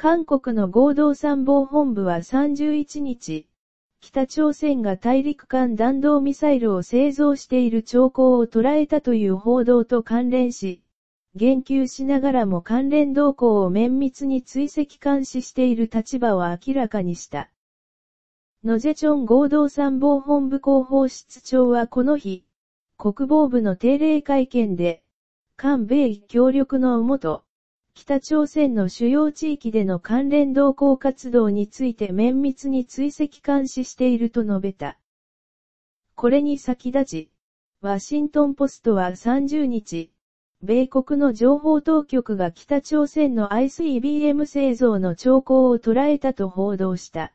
韓国の合同参謀本部は31日、北朝鮮が大陸間弾道ミサイルを製造している兆候を捉えたという報道と関連し、言及しながらも関連動向を綿密に追跡監視している立場を明らかにした。ノジェチョン合同参謀本部広報室長はこの日、国防部の定例会見で、韓米協力のもと、北朝鮮の主要地域での関連動向活動について綿密に追跡監視していると述べた。これに先立ち、ワシントンポストは30日、米国の情報当局が北朝鮮の ICBM 製造の兆候を捉えたと報道した。